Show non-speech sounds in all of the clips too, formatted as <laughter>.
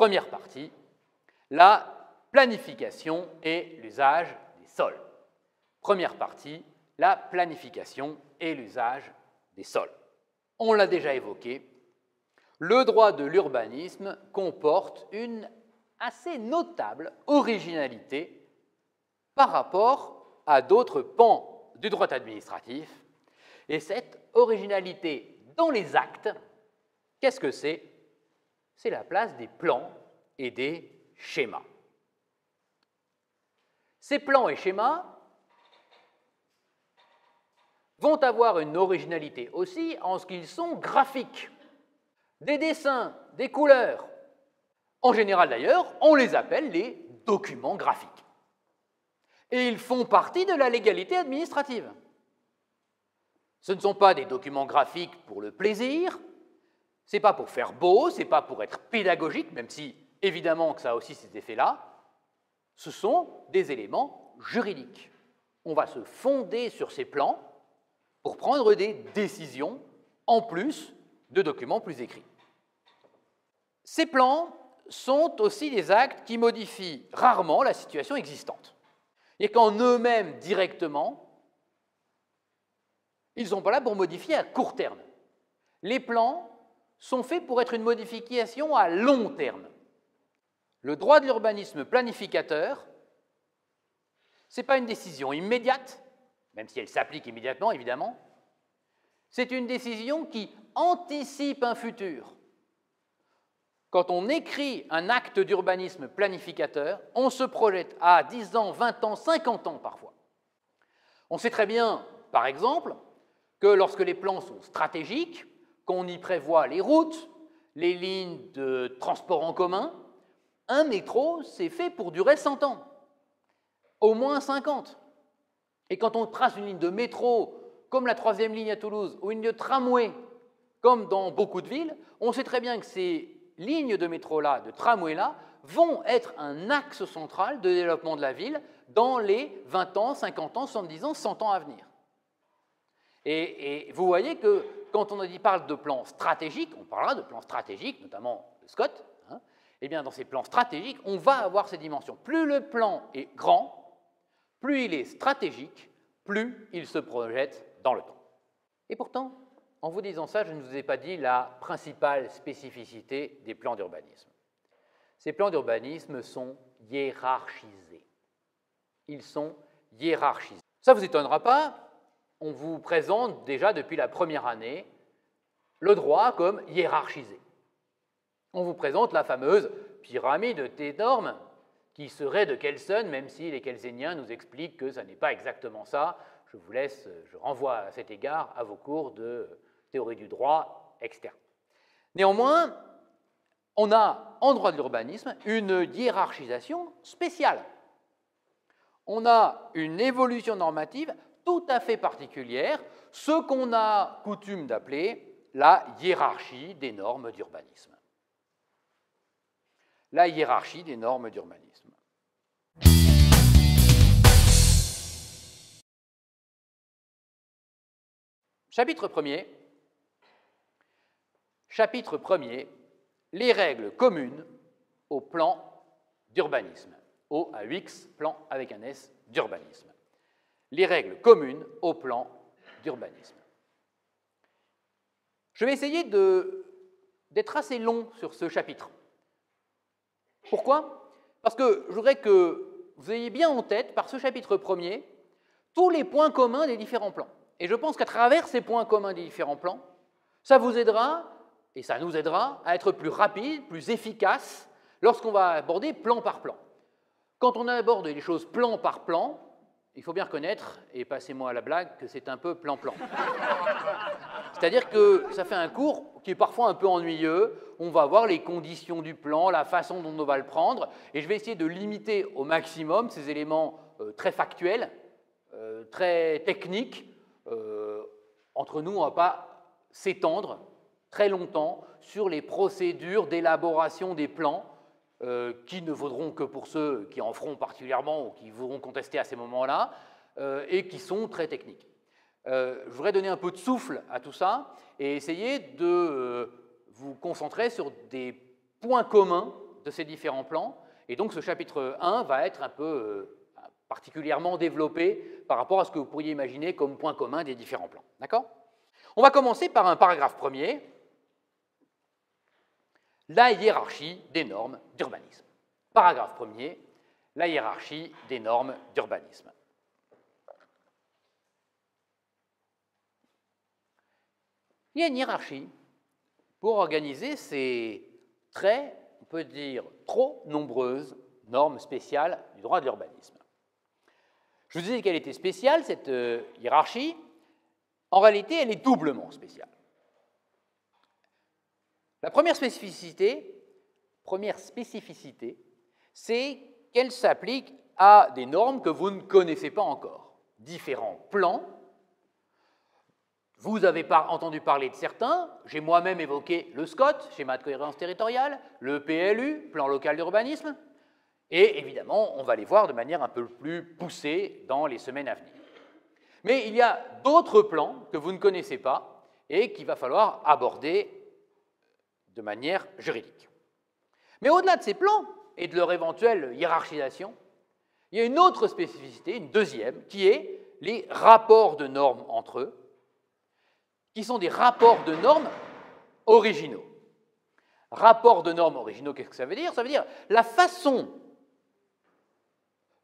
Première partie, la planification et l'usage des sols. Première partie, la planification et l'usage des sols. On l'a déjà évoqué, le droit de l'urbanisme comporte une assez notable originalité par rapport à d'autres pans du droit administratif. Et cette originalité dans les actes, qu'est-ce que c'est? C'est la place des plans et des schémas. Ces plans et schémas vont avoir une originalité aussi en ce qu'ils sont graphiques. Des dessins, des couleurs. En général d'ailleurs, on les appelle les documents graphiques. Et ils font partie de la légalité administrative. Ce ne sont pas des documents graphiques pour le plaisir, ce n'est pas pour faire beau, ce n'est pas pour être pédagogique, même si évidemment que ça a aussi ces effets-là. Ce sont des éléments juridiques. On va se fonder sur ces plans pour prendre des décisions en plus de documents plus écrits. Ces plans sont aussi des actes qui modifient rarement la situation existante. Et qu'en eux-mêmes directement, ils ne sont pas là pour modifier à court terme. Les plans sont faits pour être une modification à long terme. Le droit de l'urbanisme planificateur, ce n'est pas une décision immédiate, même si elle s'applique immédiatement, évidemment, c'est une décision qui anticipe un futur. Quand on écrit un acte d'urbanisme planificateur, on se projette à 10 ans, 20 ans, 50 ans parfois. On sait très bien, par exemple, que lorsque les plans sont stratégiques, qu'on y prévoit les routes, les lignes de transport en commun, un métro, c'est fait pour durer 100 ans, au moins 50. Et quand on trace une ligne de métro, comme la troisième ligne à Toulouse, ou une ligne de tramway, comme dans beaucoup de villes, on sait très bien que ces lignes de métro-là, de tramway-là, vont être un axe central de développement de la ville dans les 20 ans, 50 ans, 70 ans, 100 ans à venir. Et, vous voyez que quand on parle de plans stratégiques, on parlera de plans stratégiques, notamment de Scott, hein, eh bien dans ces plans stratégiques, on va avoir ces dimensions. Plus le plan est grand, plus il est stratégique, plus il se projette dans le temps. Et pourtant, en vous disant ça, je ne vous ai pas dit la principale spécificité des plans d'urbanisme. Ces plans d'urbanisme sont hiérarchisés. Ils sont hiérarchisés. Ça ne vous étonnera pas, on vous présente déjà depuis la première année le droit comme hiérarchisé. On vous présente la fameuse pyramide des normes qui serait de Kelsen, même si les Kelséniens nous expliquent que ça n'est pas exactement ça. Je vous laisse, je renvoie à cet égard à vos cours de théorie du droit externe. Néanmoins, on a en droit de l'urbanisme une hiérarchisation spéciale. On a une évolution normative tout à fait particulière, ce qu'on a coutume d'appeler la hiérarchie des normes d'urbanisme. La hiérarchie des normes d'urbanisme. Chapitre 1er. Chapitre 1er. Les règles communes au plan d'urbanisme. Au à UX, plan avec un S d'urbanisme. Les règles communes au plan d'urbanisme. Je vais essayer d'être assez long sur ce chapitre. Pourquoi? Parce que je voudrais que vous ayez bien en tête, par ce chapitre premier, tous les points communs des différents plans. Et je pense qu'à travers ces points communs des différents plans, ça vous aidera, et ça nous aidera, à être plus rapide, plus efficace, lorsqu'on va aborder plan par plan. Quand on aborde les choses plan par plan, il faut bien reconnaître, et passez-moi la blague, que c'est un peu plan-plan. <laughs> C'est-à-dire que ça fait un cours qui est parfois un peu ennuyeux. On va voir les conditions du plan, la façon dont on va le prendre, et je vais essayer de limiter au maximum ces éléments euh, très factuels, euh, très techniques. Euh, entre nous, on ne va pas s'étendre très longtemps sur les procédures d'élaboration des plans, qui ne vaudront que pour ceux qui en feront particulièrement ou qui voudront contester à ces moments-là, et qui sont très techniques. Euh, je voudrais donner un peu de souffle à tout ça et essayer de euh, vous concentrer sur des points communs de ces différents plans. Et donc ce chapitre 1 va être un peu euh, particulièrement développé par rapport à ce que vous pourriez imaginer comme point commun des différents plans. D'accord? On va commencer par un paragraphe premier, la hiérarchie des normes d'urbanisme. Paragraphe premier, la hiérarchie des normes d'urbanisme. Il y a une hiérarchie pour organiser ces très, on peut dire, trop nombreuses normes spéciales du droit de l'urbanisme. Je vous disais qu'elle était spéciale, cette euh, hiérarchie. En réalité, elle est doublement spéciale. La première spécificité, c'est qu'elle s'applique à des normes que vous ne connaissez pas encore. Différents plans. Vous avez entendu parler de certains. J'ai moi-même évoqué le SCOT, schéma de cohérence territoriale, le PLU, plan local d'urbanisme. Et évidemment, on va les voir de manière un peu plus poussée dans les semaines à venir. Mais il y a d'autres plans que vous ne connaissez pas et qu'il va falloir aborder de manière juridique. Mais au-delà de ces plans et de leur éventuelle hiérarchisation, il y a une autre spécificité, une deuxième, qui est les rapports de normes entre eux, qui sont des rapports de normes originaux. Rapports de normes originaux, qu'est-ce que ça veut dire? Ça veut dire la façon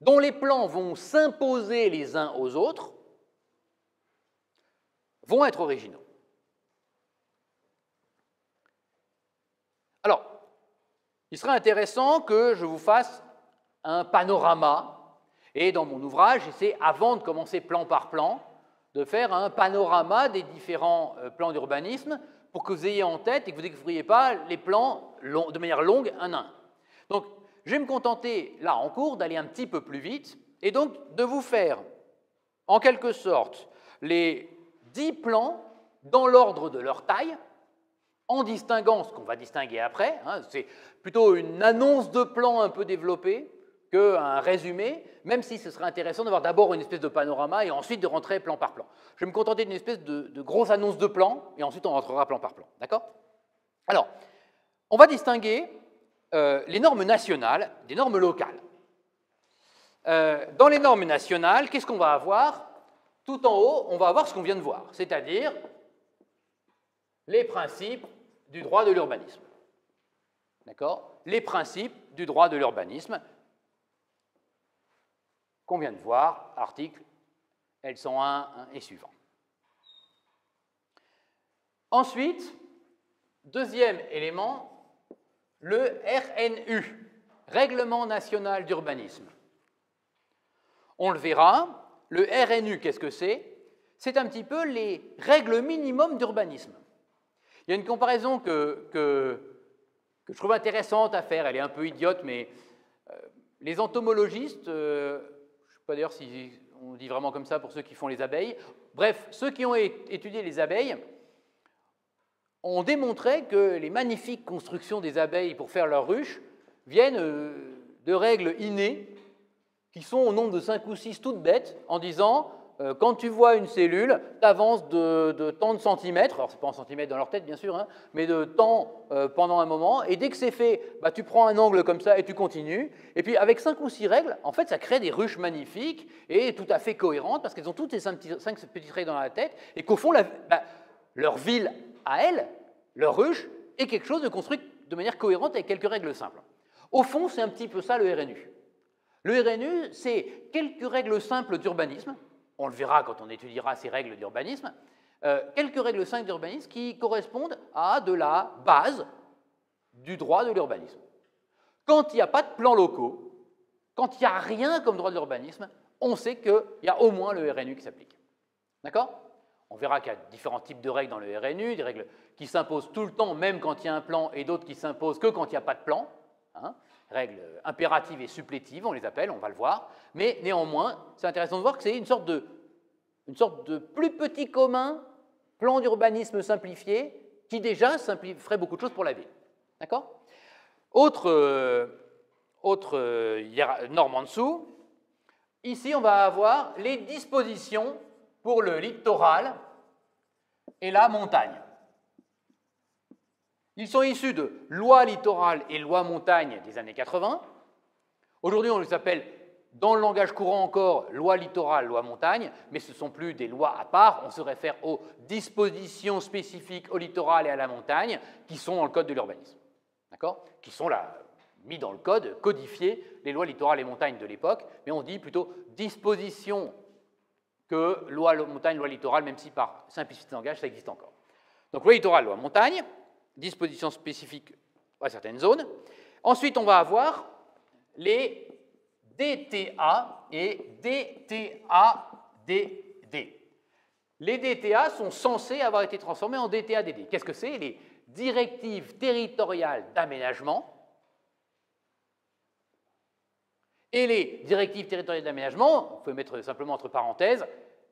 dont les plans vont s'imposer les uns aux autres vont être originaux. Alors, il serait intéressant que je vous fasse un panorama, et dans mon ouvrage, j'essaie, avant de commencer plan par plan, de faire un panorama des différents euh, plans d'urbanisme pour que vous ayez en tête et que vous ne découvriez pas les plans de manière longue un à un. Donc, je vais me contenter, là en cours, d'aller un petit peu plus vite et donc de vous faire, en quelque sorte, les dix plans dans l'ordre de leur taille, en distinguant ce qu'on va distinguer après. Hein, c'est plutôt une annonce de plan un peu développée qu'un résumé, même si ce serait intéressant d'avoir d'abord une espèce de panorama et ensuite de rentrer plan par plan. Je vais me contenter d'une espèce de, grosse annonce de plan et ensuite on rentrera plan par plan. D'accord? Alors, on va distinguer euh, les normes nationales des normes locales. Euh, dans les normes nationales, qu'est-ce qu'on va avoir? Tout en haut, on va avoir ce qu'on vient de voir, c'est-à-dire les principes du droit de l'urbanisme. D'accord? Les principes du droit de l'urbanisme qu'on vient de voir, article L101 et suivant. Ensuite, deuxième élément, le RNU, Règlement national d'urbanisme. On le verra, le RNU, qu'est-ce que c'est? C'est un petit peu les règles minimum d'urbanisme. Il y a une comparaison que, je trouve intéressante à faire, elle est un peu idiote, mais euh, les entomologistes, euh, je ne sais pas d'ailleurs si on dit vraiment comme ça pour ceux qui font les abeilles, bref, ceux qui ont étudié les abeilles, ont démontré que les magnifiques constructions des abeilles pour faire leurs ruches viennent euh, de règles innées qui sont au nombre de 5 ou 6 toutes bêtes en disant euh, quand tu vois une cellule, tu avances de, tant de centimètres, alors c'est pas en centimètres dans leur tête bien sûr, hein, mais de temps euh, pendant un moment, et dès que c'est fait, bah, tu prends un angle comme ça et tu continues. Et puis avec 5 ou 6 règles, en fait ça crée des ruches magnifiques et tout à fait cohérentes parce qu'elles ont toutes ces 5 petites règles dans la tête et qu'au fond, bah, leur ville à elle, leur ruche, est quelque chose de construit de manière cohérente avec quelques règles simples. Au fond, c'est un petit peu ça le RNU. Le RNU, c'est quelques règles simples d'urbanisme, on le verra quand on étudiera ces règles d'urbanisme, euh, quelques règles simples d'urbanisme qui correspondent à de la base du droit de l'urbanisme. Quand il n'y a pas de plans locaux, quand il n'y a rien comme droit de l'urbanisme, on sait qu'il y a au moins le RNU qui s'applique. D'accord? On verra qu'il y a différents types de règles dans le RNU, des règles qui s'imposent tout le temps, même quand il y a un plan, et d'autres qui s'imposent que quand il n'y a pas de plan. Hein. Règles impératives et supplétives, on les appelle, on va le voir. Mais néanmoins, c'est intéressant de voir que c'est une sorte de, une sorte de plus petit commun plan d'urbanisme simplifié qui déjà simplifierait beaucoup de choses pour la ville. D'accord? Autre, euh, euh, norme en dessous. Ici, on va avoir les dispositions pour le littoral et la montagne. Ils sont issus de loi littorale et loi montagne des années 80. Aujourd'hui, on les appelle, dans le langage courant encore, loi littorale, loi montagne, mais ce ne sont plus des lois à part, on se réfère aux dispositions spécifiques au littoral et à la montagne qui sont dans le code de l'urbanisme. D'accord? Qui sont là, mis dans le code, codifiés, les lois littorales et montagne de l'époque, mais on dit plutôt dispositions que loi montagne, loi littorale, même si par simplicité de langage, ça existe encore. Donc loi littorale, loi montagne, dispositions spécifiques à certaines zones. Ensuite, on va avoir les DTA et DTA-DD. Les DTA sont censés avoir été transformés en DTA-DD. Qu'est-ce que c'est? Les directives territoriales d'aménagement et les directives territoriales d'aménagement, on peut mettre simplement entre parenthèses,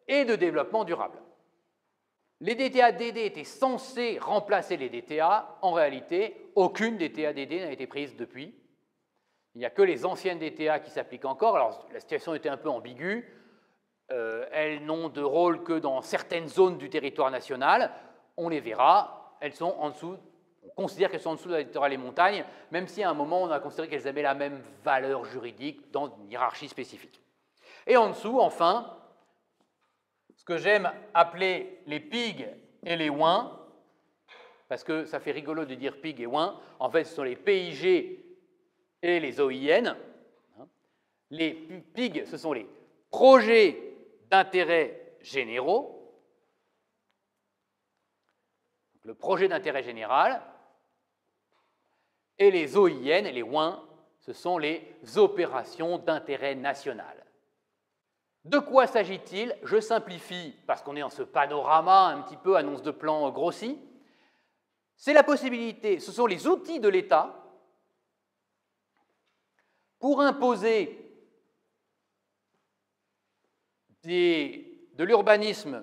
et de développement durable. Les DTA-DD étaient censés remplacer les DTA. En réalité, aucune DTA-DD n'a été prise depuis. Il n'y a que les anciennes DTA qui s'appliquent encore. Alors, la situation était un peu ambiguë. Euh, elles n'ont de rôle que dans certaines zones du territoire national. On les verra. Elles sont en dessous on considère qu'elles sont en dessous de la littorale et montagne, même si à un moment on a considéré qu'elles avaient la même valeur juridique dans une hiérarchie spécifique. Et en dessous, enfin, ce que j'aime appeler les pigs et les ouins, parce que ça fait rigolo de dire pig et ouin, en fait ce sont les PIG et les OIN. Les pigs, ce sont les projets d'intérêt généraux. Le projet d'intérêt général, et les OIN, les WIN, ce sont les opérations d'intérêt national. De quoi s'agit-il? Je simplifie, parce qu'on est dans ce panorama un petit peu annonce de plan grossi. C'est la possibilité, ce sont les outils de l'État pour imposer de l'urbanisme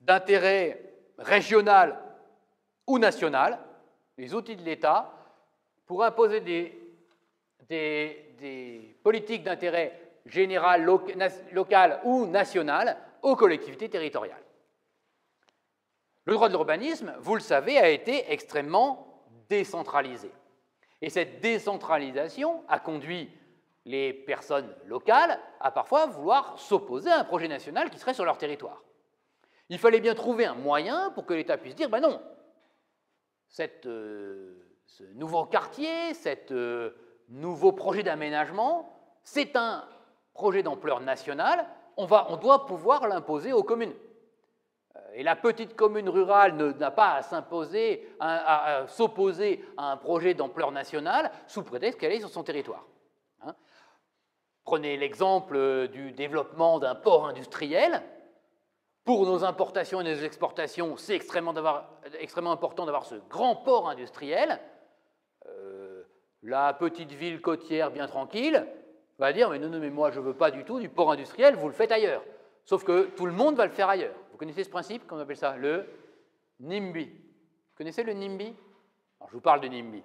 d'intérêt régional ou national, les outils de l'État pour imposer des, politiques d'intérêt général, local ou national aux collectivités territoriales. Le droit de l'urbanisme, vous le savez, a été extrêmement décentralisé. Et cette décentralisation a conduit les personnes locales à parfois vouloir s'opposer à un projet national qui serait sur leur territoire. Il fallait bien trouver un moyen pour que l'État puisse dire, ben non, euh, ce nouveau quartier, ce euh, nouveau projet d'aménagement, c'est un projet d'ampleur nationale, on, va, on doit pouvoir l'imposer aux communes. Euh, et la petite commune rurale n'a pas à s'imposer, à, s'opposer à un projet d'ampleur nationale sous prétexte qu'elle est sur son territoire. Hein. Prenez l'exemple euh, du développement d'un port industriel. Pour nos importations et nos exportations, c'est extrêmement, extrêmement, important d'avoir ce grand port industriel. Euh, la petite ville côtière bien tranquille va dire mais non, non, mais moi je veux pas du tout du port industriel, vous le faites ailleurs. Sauf que tout le monde va le faire ailleurs. Vous connaissez ce principe, comment on appelle ça Le NIMBY. Vous connaissez le NIMBY? Alors, Je vous parle de NIMBY.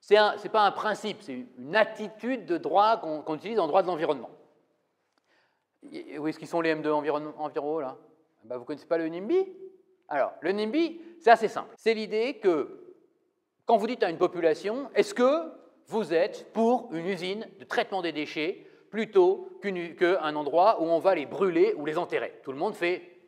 Ce n'est pas un principe, c'est une attitude de droit qu'on utilise en droit de l'environnement. Où est-ce qu'ils sont les M2 environnement, là? Ben, Vous ne connaissez pas le NIMBY? Alors, le NIMBY, c'est assez simple. C'est l'idée que quand vous dites à une population, est-ce que vous êtes pour une usine de traitement des déchets plutôt qu'un endroit où on va les brûler ou les enterrer. Tout le monde fait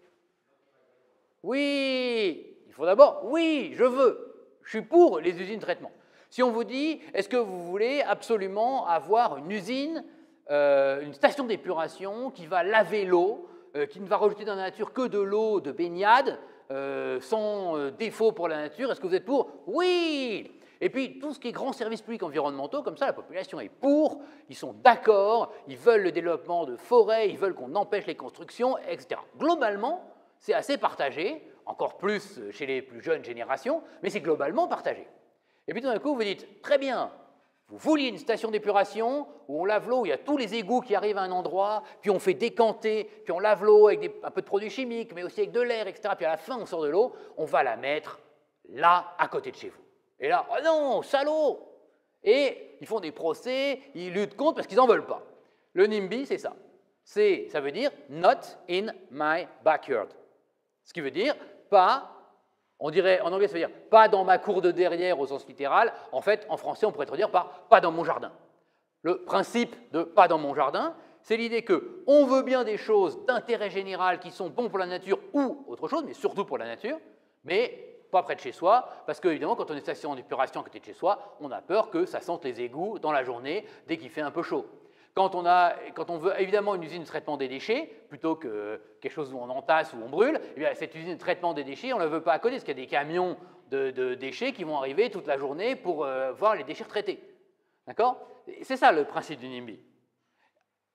oui, il faut d'abord, oui, je veux, je suis pour les usines de traitement. Si on vous dit, est-ce que vous voulez absolument avoir une usine, euh, une station d'épuration qui va laver l'eau, euh, qui ne va rejeter dans la nature que de l'eau de baignade, euh, sans défaut pour la nature. Est-ce que vous êtes pour? Oui et puis tout ce qui est grands services publics environnementaux, comme ça la population est pour, ils sont d'accord, ils veulent le développement de forêts, ils veulent qu'on empêche les constructions, etc. Globalement, c'est assez partagé, encore plus chez les plus jeunes générations, mais c'est globalement partagé. Et puis tout d'un coup, vous dites, très bien, vous vouliez une station d'épuration où on lave l'eau, il y a tous les égouts qui arrivent à un endroit, puis on fait décanter, puis on lave l'eau avec un peu de produits chimiques, mais aussi avec de l'air, etc. Puis à la fin, on sort de l'eau, on va la mettre là, à côté de chez vous. Et là, oh non, salaud Et ils font des procès, ils luttent contre parce qu'ils n'en veulent pas. Le NIMBY, c'est ça. C'est, ça veut dire not in my backyard. Ce qui veut dire pas On dirait, en anglais, ça veut dire pas dans ma cour de derrière au sens littéral. En fait, en français, on pourrait traduire par pas dans mon jardin. Le principe de pas dans mon jardin, c'est l'idée que on veut bien des choses d'intérêt général qui sont bons pour la nature ou autre chose, mais surtout pour la nature, mais pas près de chez soi, parce qu'évidemment, quand on est station d'épuration à côté de chez soi, on a peur que ça sente les égouts dans la journée dès qu'il fait un peu chaud. Quand on, a, quand on veut évidemment une usine de traitement des déchets, plutôt que quelque chose où on entasse ou on brûle, eh bien, cette usine de traitement des déchets, on ne la veut pas à côté, parce qu'il y a des camions de, déchets qui vont arriver toute la journée pour euh, voir les déchets traités. D'accord? C'est ça le principe du NIMBY.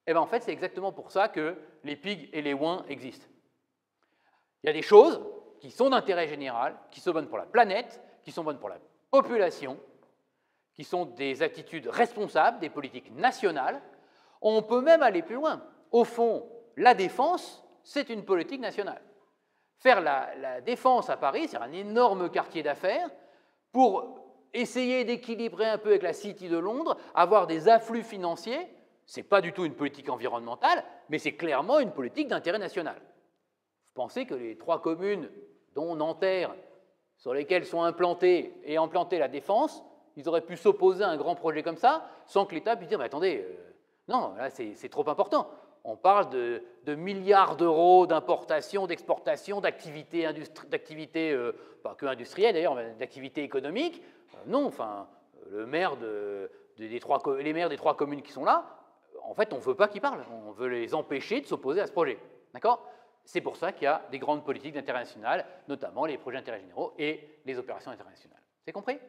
Eh bien en fait, c'est exactement pour ça que les pigs et les ouins existent. Il y a des choses qui sont d'intérêt général, qui sont bonnes pour la planète, qui sont bonnes pour la population, qui sont des attitudes responsables, des politiques nationales. On peut même aller plus loin. Au fond, la défense, c'est une politique nationale. Faire la, défense à Paris, c'est un énorme quartier d'affaires pour essayer d'équilibrer un peu avec la City de Londres, avoir des afflux financiers, ce n'est pas du tout une politique environnementale, mais c'est clairement une politique d'intérêt national. Pensez que les trois communes, dont Nanterre, sur lesquelles sont implantées et implantées la défense, ils auraient pu s'opposer à un grand projet comme ça sans que l'État puisse dire mais attendez, euh, non, là c'est trop important. On parle de, milliards d'euros d'importation, d'exportation, d'activités, euh, pas que industrielles d'ailleurs, mais d'activités économiques. Euh, non, enfin, maire des trois, les maires des trois communes qui sont là, en fait, on ne veut pas qu'ils parlent. On veut les empêcher de s'opposer à ce projet. D'accord? C'est pour ça qu'il y a des grandes politiques d'intérêt national, notamment les projets d'intérêt généraux et les opérations internationales. C'est compris?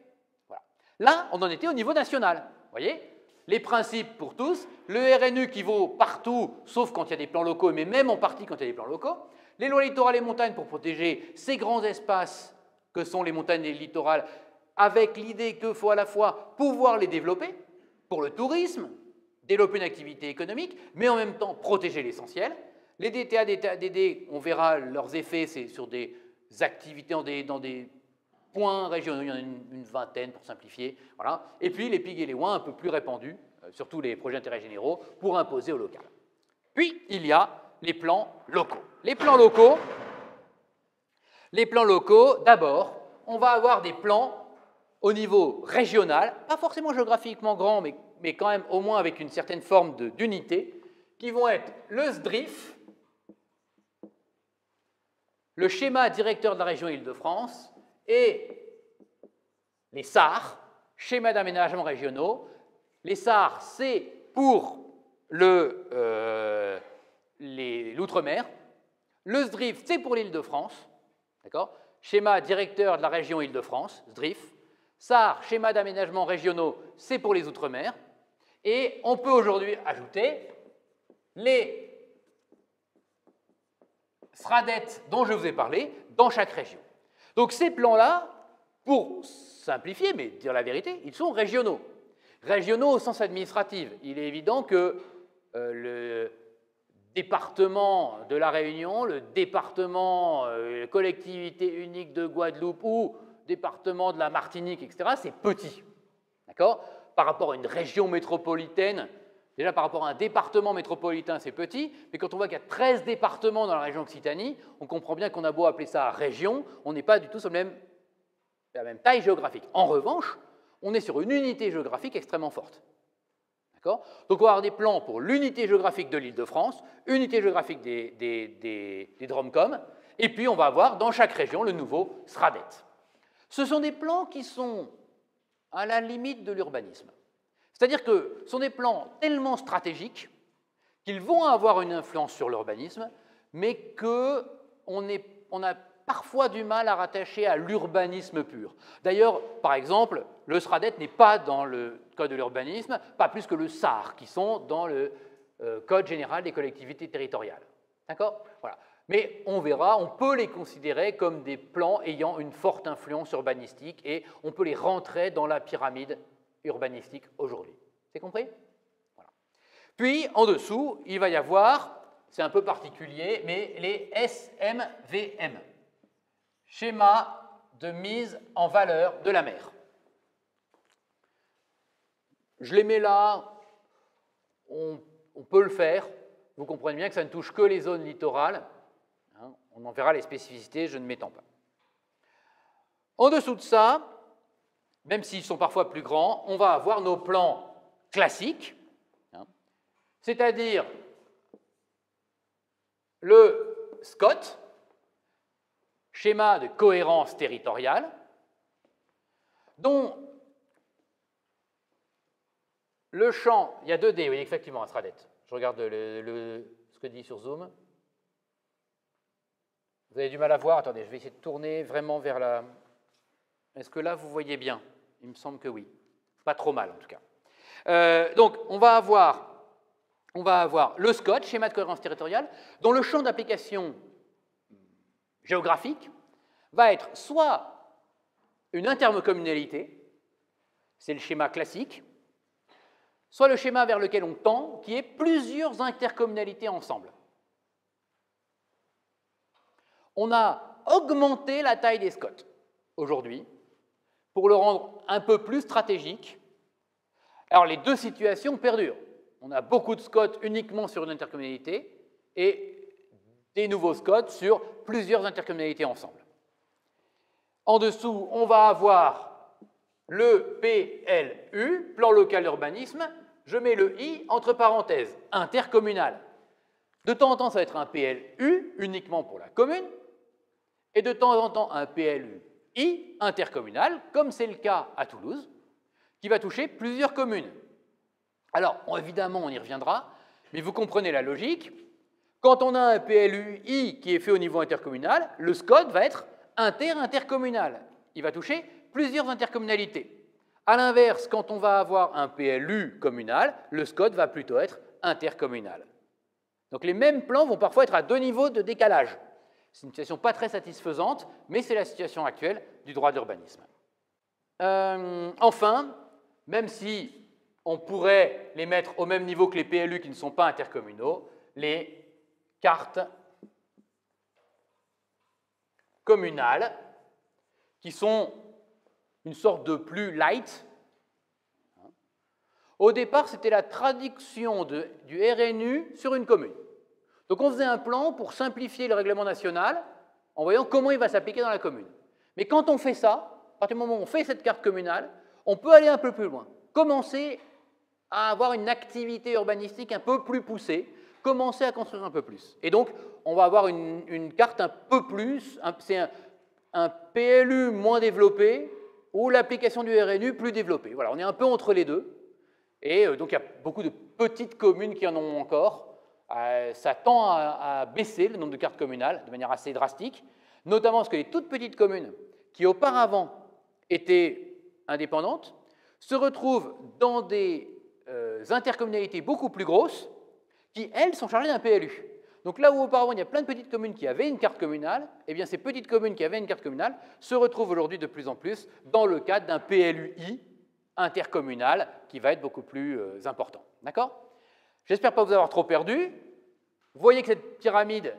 Voilà. Là, on en était au niveau national. Vous voyez? Les principes pour tous, le RNU qui vaut partout, sauf quand il y a des plans locaux, mais même en partie quand il y a des plans locaux, les lois littorales et montagnes pour protéger ces grands espaces que sont les montagnes et les littorales, avec l'idée qu'il faut à la fois pouvoir les développer pour le tourisme, développer une activité économique, mais en même temps protéger l'essentiel. Les DTA, DD, on verra leurs effets, c'est sur des activités dans des, points régionaux, il y en a une, vingtaine pour simplifier. Et puis les pigs et les ouins un peu plus répandus, euh, surtout les projets d'intérêt généraux, pour imposer au local. Puis il y a les plans locaux. Les plans locaux, les plans locaux, d'abord, on va avoir des plans au niveau régional, pas forcément géographiquement grand, mais mais quand même au moins avec une certaine forme d'unité, qui vont être le SDRIF, le schéma directeur de la région Île-de-France, et les SAR, schéma d'aménagement régionaux. Les SAR, c'est pour euh, l'outre-mer. Le, SDRIF, c'est pour l'Île-de-France. D'accord? Schéma directeur de la région Île-de-France, SDRIF. SAR, schéma d'aménagement régionaux, c'est pour les Outre-mer. Et on peut aujourd'hui ajouter les SRADET dont je vous ai parlé dans chaque région. Donc ces plans-là, pour simplifier, mais dire la vérité, ils sont régionaux. Régionaux au sens administratif. Il est évident que euh, le département de la Réunion, le département euh, collectivité unique de Guadeloupe ou département de la Martinique, etc., c'est petit. D'accord? Par rapport à une région métropolitaine, déjà par rapport à un département métropolitain, c'est petit, mais quand on voit qu'il y a 13 départements dans la région Occitanie, on comprend bien qu'on a beau appeler ça région, on n'est pas du tout sur la même taille géographique. En revanche, on est sur une unité géographique extrêmement forte. Donc on va avoir des plans pour l'unité géographique de l'île de France, unité géographique des, des, des, Dromcom, et puis on va avoir dans chaque région le nouveau SRADET. Ce sont des plans qui sont à la limite de l'urbanisme. C'est-à-dire que ce sont des plans tellement stratégiques qu'ils vont avoir une influence sur l'urbanisme, mais qu'on on a parfois du mal à rattacher à l'urbanisme pur. D'ailleurs, par exemple, le SRADET n'est pas dans le Code de l'urbanisme, pas plus que le SAR, qui sont dans le euh, Code général des collectivités territoriales. D'accord? Voilà. Mais on verra, on peut les considérer comme des plans ayant une forte influence urbanistique et on peut les rentrer dans la pyramide urbanistique aujourd'hui. C'est compris? Puis, en dessous, il va y avoir, c'est un peu particulier, mais les SMVM, schéma de mise en valeur de la mer. Je les mets là, on, on peut le faire, vous comprenez bien que ça ne touche que les zones littorales, on en verra les spécificités, je ne m'étends pas. En dessous de ça, même s'ils sont parfois plus grands, on va avoir nos plans classiques, hein, c'est-à-dire le SCOT, schéma de cohérence territoriale, dont le champ, il y a 2D, oui, effectivement, à Stradette. Je regarde ce que dit sur Zoom. Vous avez du mal à voir Attendez, je vais essayer de tourner vraiment vers la... Est-ce que là, vous voyez bien? Il me semble que oui. Pas trop mal, en tout cas. Euh, donc, on va, avoir, on va avoir le SCOT, schéma de cohérence territoriale, dont le champ d'application géographique va être soit une intercommunalité, c'est le schéma classique, soit le schéma vers lequel on tend, qui est plusieurs intercommunalités ensemble. On a augmenté la taille des SCOT aujourd'hui pour le rendre un peu plus stratégique. Alors les deux situations perdurent. On a beaucoup de SCOT uniquement sur une intercommunalité et des nouveaux SCOT sur plusieurs intercommunalités ensemble. En dessous, on va avoir le PLU, plan local d'urbanisme. Je mets le I entre parenthèses, intercommunal. De temps en temps, ça va être un PLU uniquement pour la commune, et de temps en temps un PLU-I intercommunal, comme c'est le cas à Toulouse, qui va toucher plusieurs communes. Alors, évidemment, on y reviendra, mais vous comprenez la logique. Quand on a un PLU-I qui est fait au niveau intercommunal, le SCOD va être inter-intercommunal. Il va toucher plusieurs intercommunalités. A l'inverse, quand on va avoir un PLU communal, le SCOD va plutôt être intercommunal. Donc les mêmes plans vont parfois être à deux niveaux de décalage. C'est une situation pas très satisfaisante, mais c'est la situation actuelle du droit d'urbanisme. Euh, enfin, même si on pourrait les mettre au même niveau que les PLU qui ne sont pas intercommunaux, les cartes communales, qui sont une sorte de plus light. Au départ, c'était la traduction du RNU sur une commune. Donc on faisait un plan pour simplifier le règlement national en voyant comment il va s'appliquer dans la commune. Mais quand on fait ça, à partir du moment où on fait cette carte communale, on peut aller un peu plus loin, commencer à avoir une activité urbanistique un peu plus poussée, commencer à construire un peu plus. Et donc, on va avoir une, carte un peu plus, c'est un, PLU moins développé ou l'application du RNU plus développée. Voilà, on est un peu entre les deux. Et euh, donc, il y a beaucoup de petites communes qui en ont encore. Euh, ça tend à, baisser le nombre de cartes communales de manière assez drastique, notamment parce que les toutes petites communes qui auparavant étaient indépendantes se retrouvent dans des euh, intercommunalités beaucoup plus grosses qui, elles, sont chargées d'un PLU. Donc là où auparavant il y a plein de petites communes qui avaient une carte communale, eh bien ces petites communes qui avaient une carte communale se retrouvent aujourd'hui de plus en plus dans le cadre d'un PLUI intercommunal qui va être beaucoup plus euh, important. D'accord? J'espère pas vous avoir trop perdu. Vous voyez que cette pyramide,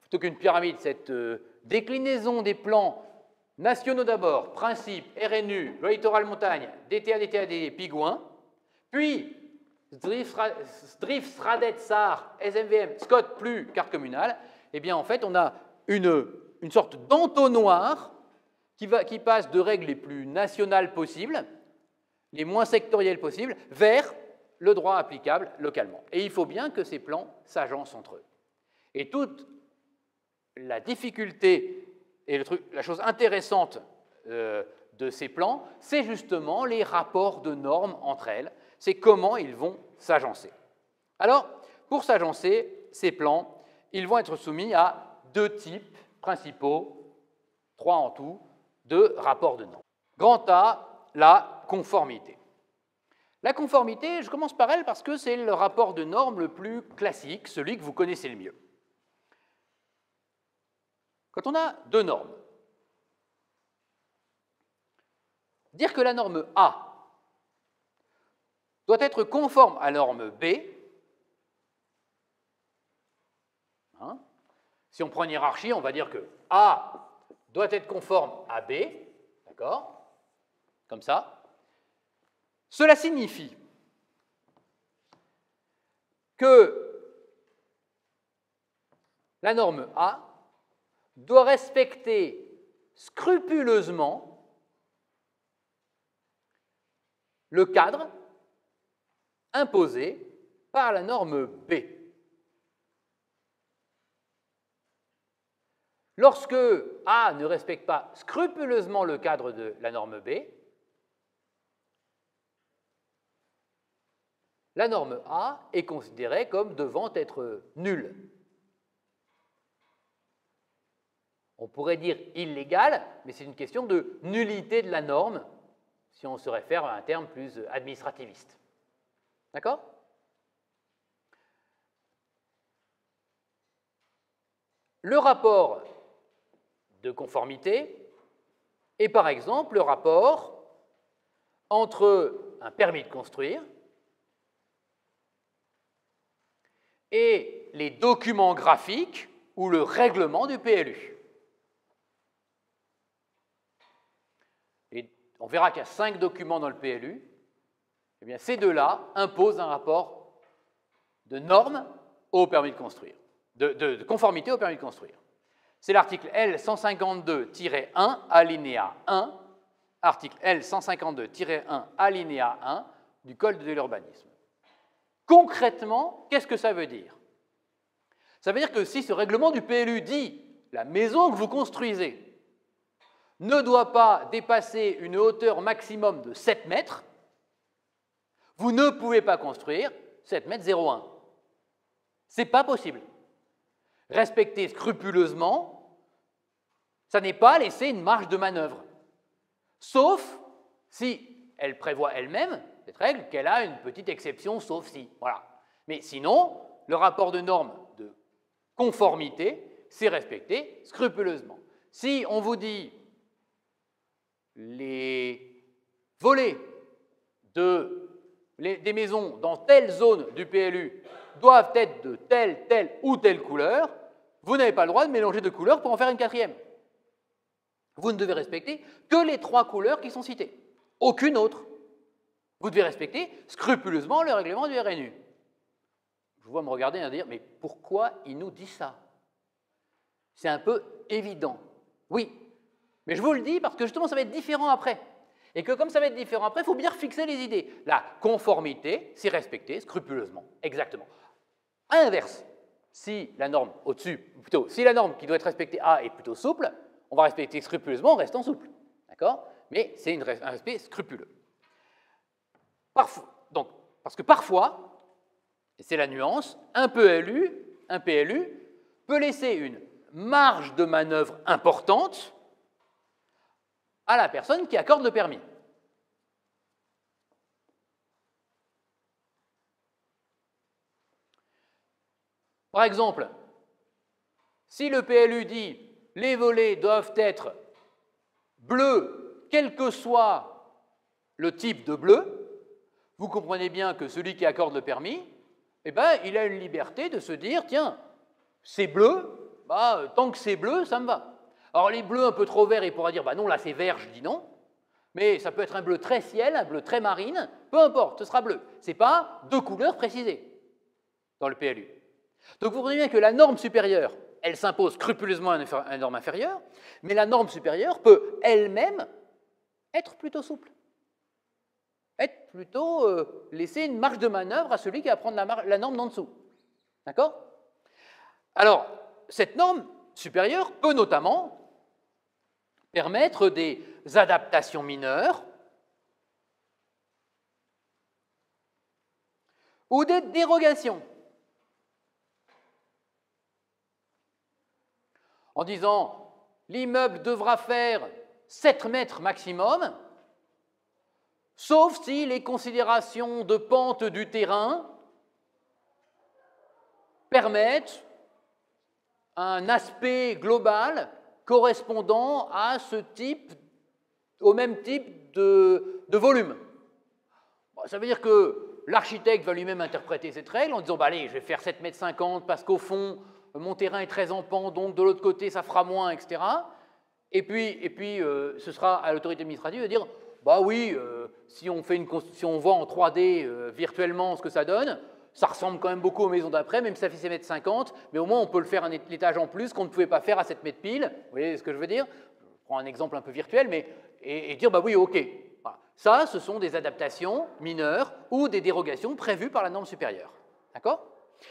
plutôt qu'une pyramide, cette euh, déclinaison des plans nationaux d'abord, principe, RNU, le littoral montagne, DTA, DTAD, Pigouin, puis Sradet, SAR, SMVM, Scott, plus carte communale, eh bien en fait on a une, une sorte d'entonnoir qui passe de règles les plus nationales possibles, les moins sectorielles possibles, vers le droit applicable localement. Et il faut bien que ces plans s'agencent entre eux. Et toute la difficulté et le truc, la chose intéressante euh, de ces plans, c'est justement les rapports de normes entre elles, c'est comment ils vont s'agencer. Alors, pour s'agencer, ces plans, ils vont être soumis à deux types principaux, trois en tout, de rapports de normes. Grand A, la conformité. La conformité, je commence par elle parce que c'est le rapport de normes le plus classique, celui que vous connaissez le mieux. Quand on a deux normes, dire que la norme A doit être conforme à la norme B, hein, si on prend une hiérarchie, on va dire que A doit être conforme à B, d'accord Comme ça. Cela signifie que la norme A doit respecter scrupuleusement le cadre imposé par la norme B. Lorsque A ne respecte pas scrupuleusement le cadre de la norme B, la norme A est considérée comme devant être nulle. On pourrait dire illégale, mais c'est une question de nullité de la norme, si on se réfère à un terme plus administrativiste. D'accord? Le rapport de conformité est par exemple le rapport entre un permis de construire et les documents graphiques ou le règlement du PLU. Et on verra qu'il y a cinq documents dans le PLU. Eh bien, ces deux-là imposent un rapport de normes au permis de construire, de, conformité au permis de construire. C'est l'article L152-1, alinéa 1, article L152-1, alinéa 1 du Code de l'urbanisme. Concrètement, qu'est-ce que ça veut dire? Ça veut dire que si ce règlement du PLU dit la maison que vous construisez ne doit pas dépasser une hauteur maximum de 7 mètres, vous ne pouvez pas construire 7 mètres 01. Ce n'est pas possible. Respecter scrupuleusement, ça n'est pas laisser une marge de manœuvre. Sauf si elle prévoit elle-même règle qu'elle a une petite exception, sauf si. Voilà. Mais sinon, le rapport de normes de conformité, c'est respecté scrupuleusement. Si on vous dit les volets de, des maisons dans telle zone du PLU doivent être de telle, telle ou telle couleur, vous n'avez pas le droit de mélanger deux couleurs pour en faire une quatrième. Vous ne devez respecter que les trois couleurs qui sont citées, aucune autre. Vous devez respecter scrupuleusement le règlement du RNU. Je vois me regarder et dire, mais pourquoi il nous dit ça? C'est un peu évident. Oui, mais je vous le dis parce que justement ça va être différent après. Et que comme ça va être différent après, il faut bien fixer les idées. La conformité, c'est respecter scrupuleusement. Exactement. À l'inverse, si la norme au-dessus, plutôt, si la norme qui doit être respectée A est plutôt souple, on va respecter scrupuleusement en restant souple. D'accord? Mais c'est un respect scrupuleux. Parce que parfois, et c'est la nuance, un PLU, un PLU peut laisser une marge de manœuvre importante à la personne qui accorde le permis. Par exemple, si le PLU dit les volets doivent être bleus, quel que soit le type de bleu, vous comprenez bien que celui qui accorde le permis, eh ben, il a une liberté de se dire, tiens, c'est bleu, bah, tant que c'est bleu, ça me va. Alors les bleus un peu trop verts, il pourra dire, bah non, là c'est vert, je dis non. Mais ça peut être un bleu très ciel, un bleu très marine, peu importe, ce sera bleu. Ce n'est pas deux couleurs précisées dans le PLU. Donc vous comprenez bien que la norme supérieure, elle s'impose scrupuleusement à une norme inférieure, mais la norme supérieure peut elle-même être plutôt souple être plutôt euh, laisser une marge de manœuvre à celui qui va prendre la, la norme d'en dessous. D'accord? Alors, cette norme supérieure peut notamment permettre des adaptations mineures ou des dérogations. En disant, l'immeuble devra faire 7 mètres maximum, sauf si les considérations de pente du terrain permettent un aspect global correspondant à ce type, au même type de, volume. Ça veut dire que l'architecte va lui-même interpréter cette règle en disant bah, allez, je vais faire 7,50 m parce qu'au fond, mon terrain est très en pente, donc de l'autre côté, ça fera moins, etc. Et puis, et puis euh, ce sera à l'autorité administrative de dire bah oui, euh, si, on fait une, si on voit en 3D euh, virtuellement ce que ça donne, ça ressemble quand même beaucoup aux maisons d'après, même si ça fait 7 mètres 50, mais au moins on peut le faire un étage en plus qu'on ne pouvait pas faire à 7 mètres pile. Vous voyez ce que je veux dire? Prends un exemple un peu virtuel, mais et, dire bah oui, ok. Ça, ce sont des adaptations mineures ou des dérogations prévues par la norme supérieure. D'accord?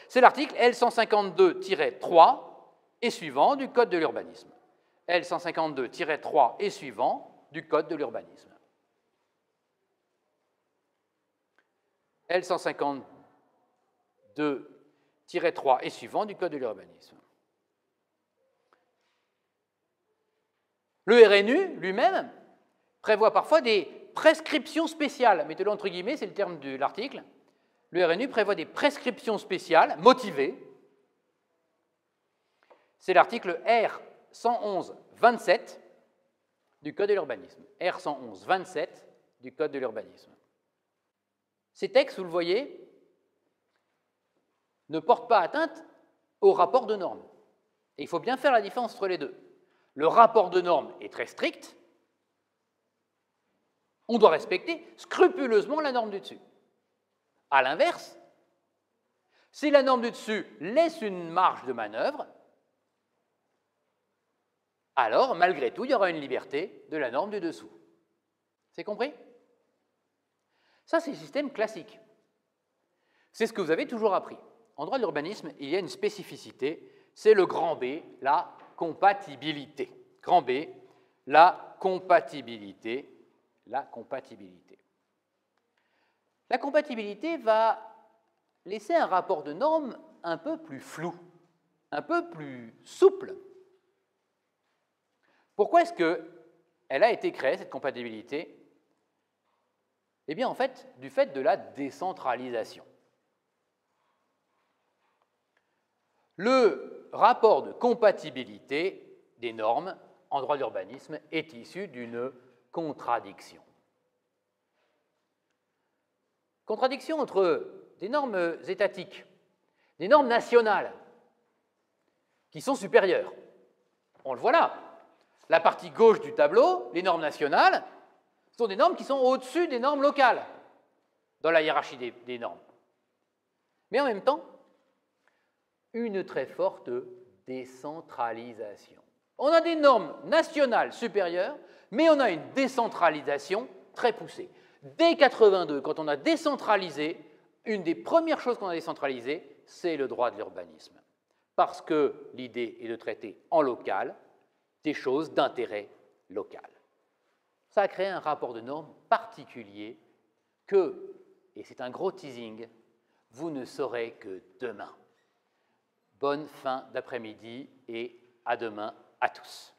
C'est l'article L152-3 et suivant du Code de l'urbanisme. L152-3 et suivant du Code de l'urbanisme. L152-3 et suivant du Code de l'urbanisme. Le RNU lui-même prévoit parfois des prescriptions spéciales. Mettez-le entre guillemets, c'est le terme de l'article. Le RNU prévoit des prescriptions spéciales motivées. C'est l'article R111-27 du Code de l'urbanisme. R111-27 du Code de l'urbanisme. Ces textes, vous le voyez, ne portent pas atteinte au rapport de normes. Et il faut bien faire la différence entre les deux le rapport de normes est très strict, on doit respecter scrupuleusement la norme du dessus. A l'inverse, si la norme du dessus laisse une marge de manœuvre, alors malgré tout, il y aura une liberté de la norme du dessous. C'est compris? Ça, c'est le système classique. C'est ce que vous avez toujours appris. En droit de l'urbanisme, il y a une spécificité, c'est le grand B, la compatibilité. Grand B, la compatibilité. La compatibilité. La compatibilité va laisser un rapport de normes un peu plus flou, un peu plus souple. Pourquoi est-ce qu'elle a été créée, cette compatibilité? Eh bien, en fait, du fait de la décentralisation. Le rapport de compatibilité des normes en droit d'urbanisme est issu d'une contradiction. Contradiction entre des normes étatiques, des normes nationales, qui sont supérieures. On le voit là. La partie gauche du tableau, les normes nationales, sont des normes qui sont au-dessus des normes locales dans la hiérarchie des, des normes. Mais en même temps, une très forte décentralisation. On a des normes nationales supérieures, mais on a une décentralisation très poussée. Dès 82, quand on a décentralisé, une des premières choses qu'on a décentralisées, c'est le droit de l'urbanisme. Parce que l'idée est de traiter en local des choses d'intérêt local. Ça a créé un rapport de normes particulier que, et c'est un gros teasing, vous ne saurez que demain. Bonne fin d'après-midi et à demain à tous.